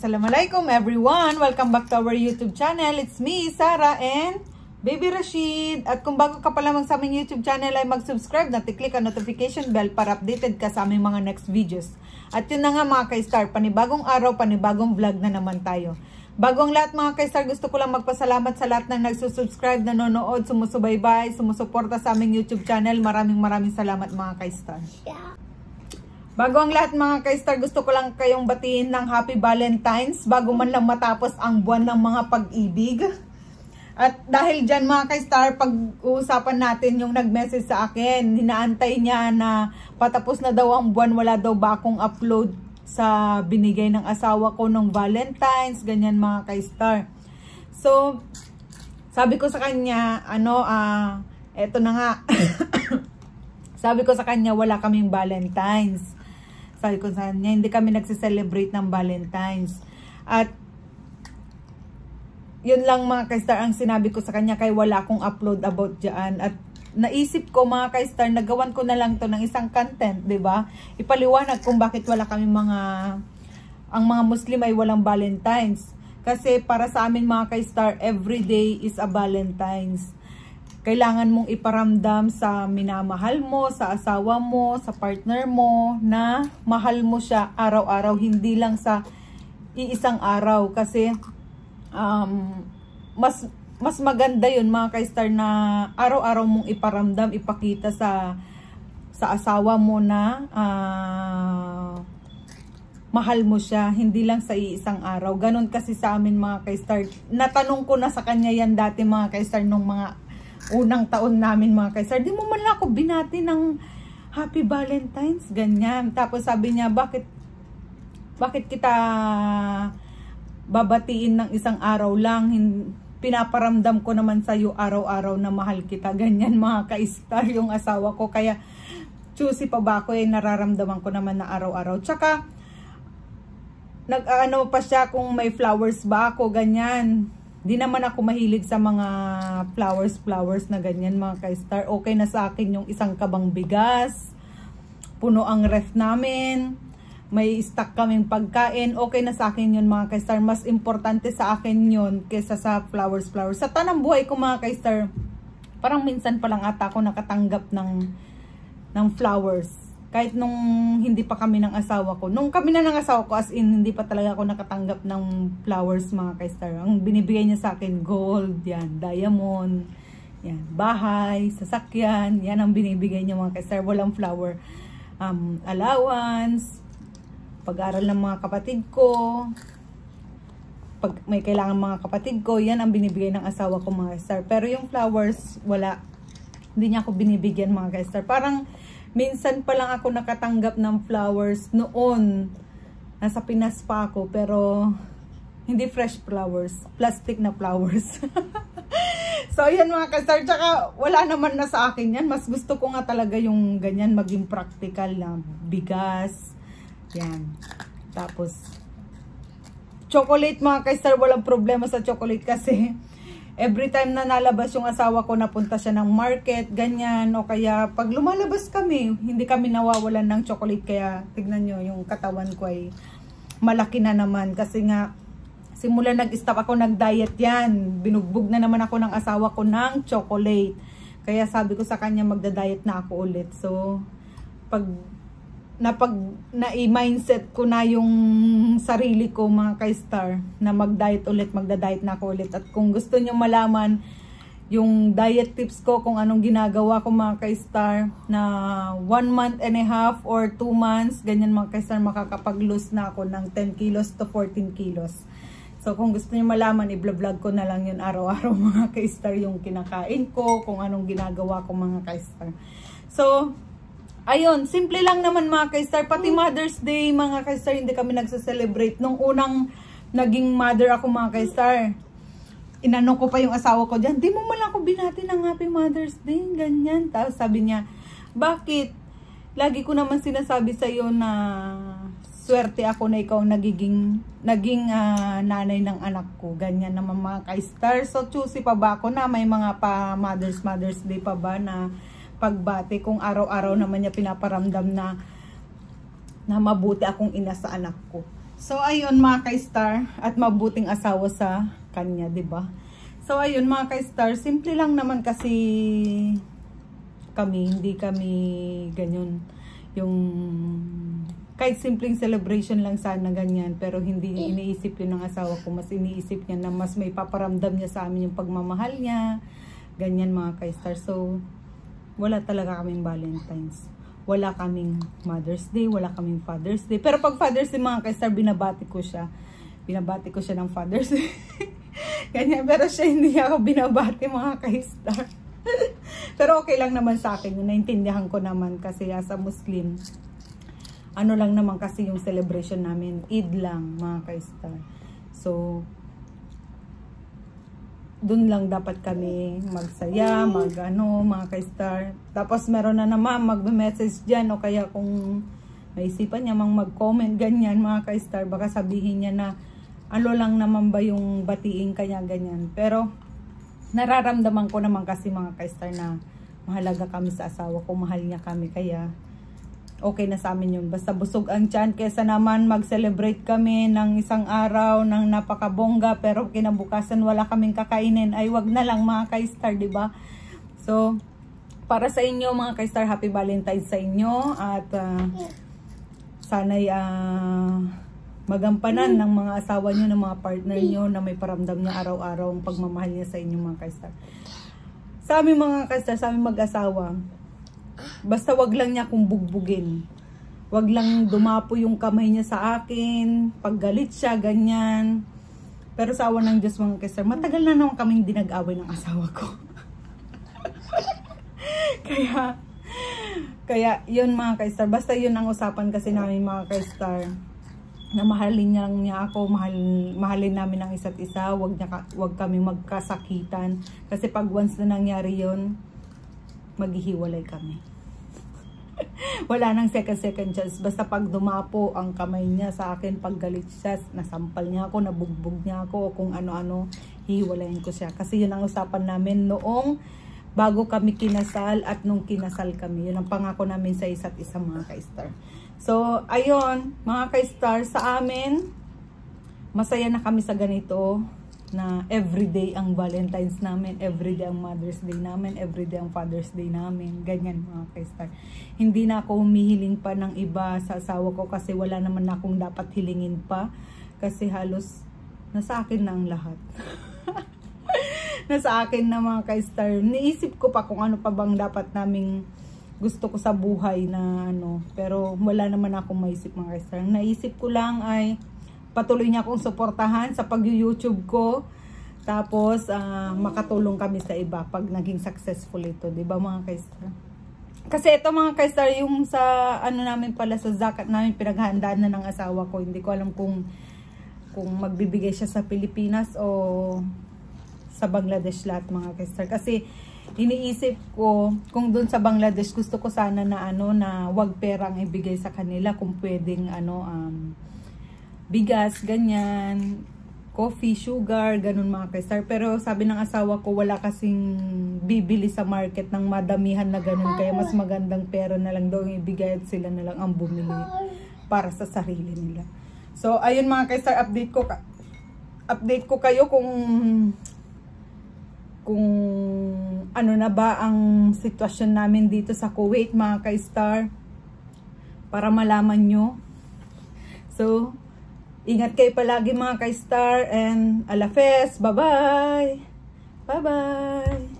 Assalamualaikum everyone! Welcome back to our YouTube channel. It's me, Sarah and Baby Rashid. At kung bago ka pa lamang sa aming YouTube channel ay mag-subscribe at i-click ang notification bell para updated ka sa aming mga next videos. At yun na nga mga ka-star, panibagong araw, panibagong vlog na naman tayo. Bago ang lahat mga ka-star, gusto ko lang magpasalamat sa lahat ng nagsusubscribe, nanonood, sumusubaybay, sumusuporta sa aming YouTube channel. Maraming maraming salamat mga ka-star. Yeah. Bago ang lahat mga ka-star, gusto ko lang kayong batiin ng Happy Valentine's bago man lang matapos ang buwan ng mga pag-ibig. At dahil dyan mga ka-star, pag-uusapan natin yung nag-message sa akin, hinaantay niya na patapos na daw ang buwan, wala daw ba akong upload sa binigay ng asawa ko nung Valentine's, ganyan mga ka-star. So, sabi ko sa kanya, ano, ah, eto na nga. sabi ko sa kanya, wala kaming Valentine's. Sabi ko sa kanya, hindi kami nagsiselebrate ng Valentine's. At yun lang mga ka-star ang sinabi ko sa kanya kay wala akong upload about dyan. At naisip ko mga ka-star, nagawan ko na lang to ng isang content, 'di ba Ipaliwanag kung bakit wala kami mga, ang mga Muslim ay walang Valentine's. Kasi para sa amin mga ka-star, every day is a Valentine's. Kailangan mong iparamdam sa minamahal mo, sa asawa mo, sa partner mo, na mahal mo siya araw-araw, hindi lang sa iisang araw. Kasi um, mas mas maganda yun mga ka-star na araw-araw mong iparamdam, ipakita sa sa asawa mo na uh, mahal mo siya, hindi lang sa iisang araw. Ganon kasi sa amin mga ka-star. Natanong ko na sa kanya yan dati mga ka-star nung mga unang taon namin mga ka-star. Di mo man lang ako binati ng Happy Valentine's, ganyan. Tapos sabi niya, bakit bakit kita babatiin ng isang araw lang. Pinaparamdam ko naman sa iyo araw-araw na mahal kita. Ganyan mga ka-star yung asawa ko. Kaya choosy pa ba ako eh nararamdaman ko naman na araw-araw. Tsaka nag-ano pa siya kung may flowers ba ako, ganyan. Di naman ako mahilig sa mga flowers, flowers na ganyan mga ka-star. Okay na sa akin yung isang kabang bigas. Puno ang ref namin may stock kaming pagkain, okay na sa akin yun mga ka-star. Mas importante sa akin yun kesa sa flowers, flowers. Sa tanang buhay ko mga ka-star, parang minsan pa lang ata ako nakatanggap ng, ng flowers. Kahit nung hindi pa kami ng asawa ko. Nung kami na ng asawa ko, as in, hindi pa talaga ako nakatanggap ng flowers mga ka-star. Ang binibigay niya sa akin, gold, yan, diamond, yan, bahay, sasakyan, yan ang binibigay niya mga ka-star. Walang flower um, allowance, pag-aral ng mga kapatid ko, pag may kailangan mga kapatid ko, yan ang binibigay ng asawa ko mga star. Pero yung flowers, wala. Hindi niya ako binibigyan mga star. Parang minsan pa lang ako nakatanggap ng flowers noon. Nasa Pinas pa ako, pero hindi fresh flowers. Plastic na flowers. so, yan mga kastar. Tsaka, wala naman na sa akin yan. Mas gusto ko nga talaga yung ganyan, maging practical na bigas, yan. Tapos, chocolate mga ka-star, walang problema sa chocolate kasi every time na nalabas yung asawa ko, napunta siya ng market, ganyan, o kaya pag lumalabas kami, hindi kami nawawalan ng chocolate, kaya tignan nyo, yung katawan ko ay malaki na naman, kasi nga, simula nag-stop ako, nag-diet yan, binugbog na naman ako ng asawa ko ng chocolate, kaya sabi ko sa kanya, magda-diet na ako ulit, so, pag na pag na-mindset ko na yung sarili ko mga ka-star na mag-diet ulit, magda-diet na ako ulit. At kung gusto niyo malaman yung diet tips ko, kung anong ginagawa ko mga ka-star na 1 month and a half or 2 months, ganyan mga ka-star, makakapag-lose na ako ng 10 kilos to 14 kilos. So kung gusto niyo malaman, i-vlog ko na lang yun araw-araw mga ka-star yung kinakain ko, kung anong ginagawa ko mga ka-star. So, Ayun, simple lang naman mga ka-star. Pati Mother's Day mga ka-star, hindi kami nagsa-celebrate. Nung unang naging mother ako mga ka-star, inano ko pa yung asawa ko dyan, di mo man ako binati ng Happy Mother's Day, ganyan. Tapos sabi niya, bakit? Lagi ko naman sinasabi sa iyo na swerte ako na ikaw nagiging naging uh, nanay ng anak ko. Ganyan naman mga ka-star. So choosy pa ba ako na may mga pa Mother's Mother's Day pa ba na pagbati kung araw-araw naman niya pinaparamdam na na mabuti akong ina sa anak ko. So ayun mga ka-star at mabuting asawa sa kanya, 'di ba? So ayun mga ka-star, simple lang naman kasi kami, hindi kami ganyan. Yung kahit simpleng celebration lang sana ganyan pero hindi iniisip yun ng asawa ko. Mas iniisip niya na mas may paparamdam niya sa amin yung pagmamahal niya. Ganyan mga ka-star. So wala talaga kaming valentines wala kaming Mother's Day, wala kaming Father's Day. Pero pag Father's Day mga ka-star, binabati ko siya. Binabati ko siya ng Father's Day. Ganyan, pero siya hindi ako binabati mga ka-star. pero okay lang naman sa akin, naintindihan ko naman kasi as a Muslim, ano lang naman kasi yung celebration namin, Eid lang mga ka-star. So, dun lang dapat kami magsaya, mag ano, mga ka-star. Tapos meron na naman magme-message diyan o kaya kung maisipan niya mang mag-comment ganyan mga ka-star, baka sabihin niya na ano lang naman ba yung batiin kanya ganyan. Pero nararamdaman ko naman kasi mga ka-star na mahalaga kami sa asawa ko, mahal niya kami kaya okay na sa amin yun. Basta busog ang tiyan. Kesa naman mag-celebrate kami ng isang araw ng napakabongga pero kinabukasan wala kaming kakainin. Ay wag na lang mga ka-star, ba? So, para sa inyo mga ka-star, happy Valentine's sa inyo. At uh, sana'y uh, magampanan ng mga asawa nyo, ng mga partner nyo na may paramdam niya araw-araw ang pagmamahal niya sa inyo mga ka-star. Sa aming mga ka-star, sa aming mag-asawa, Basta wag lang niya akong bugbugin. Wag lang dumapo yung kamay niya sa akin. Paggalit siya, ganyan. Pero sa awa ng Diyos mga kasar, matagal na naman kaming dinag-away ng asawa ko. kaya, kaya yun mga ka-star. Basta yun ang usapan kasi namin mga ka-star. Na mahalin niya, niya ako, mahal, mahalin namin ang isa't isa. Wag, niya, wag kami magkasakitan. Kasi pag once na nangyari yun, maghihiwalay kami. Wala nang second second chance. Basta pag dumapo ang kamay niya sa akin, pag galit siya, nasampal niya ako, nabugbog niya ako, kung ano-ano, hiwalayin ko siya. Kasi yun ang usapan namin noong bago kami kinasal at nung kinasal kami. Yun ang pangako namin sa isa't isa mga ka-star. So, ayun, mga ka-star, sa amin, masaya na kami sa ganito na everyday ang Valentine's namin, everyday ang Mother's Day namin, everyday ang Father's Day namin. Ganyan mga ka-star. Hindi na ako humihiling pa ng iba sa asawa ko kasi wala naman na akong dapat hilingin pa. Kasi halos nasa akin na ang lahat. nasa akin na mga ka-star. Niisip ko pa kung ano pa bang dapat naming gusto ko sa buhay na ano. Pero wala naman akong maisip mga ka-star. Naisip ko lang ay patuloy niya akong suportahan sa pag-YouTube ko. Tapos, uh, makatulong kami sa iba pag naging successful ito. ba mga kaistar? Kasi ito mga kaistar, yung sa ano namin pala sa zakat namin pinaghandaan na ng asawa ko. Hindi ko alam kung kung magbibigay siya sa Pilipinas o sa Bangladesh lahat mga kaistar. Kasi iniisip ko kung doon sa Bangladesh gusto ko sana na ano na wag perang ibigay sa kanila kung pwedeng ano um, bigas, ganyan, coffee, sugar, ganun mga kaisar. Pero sabi ng asawa ko, wala kasing bibili sa market ng madamihan na ganun. Kaya mas magandang pera na lang daw ibigay at sila na lang ang bumili para sa sarili nila. So, ayun mga kaisar, update ko update ko kayo kung kung ano na ba ang sitwasyon namin dito sa Kuwait mga ka-star para malaman nyo. So, Ingat kayo palagi mga ka-star and alafes. Bye-bye! Bye-bye!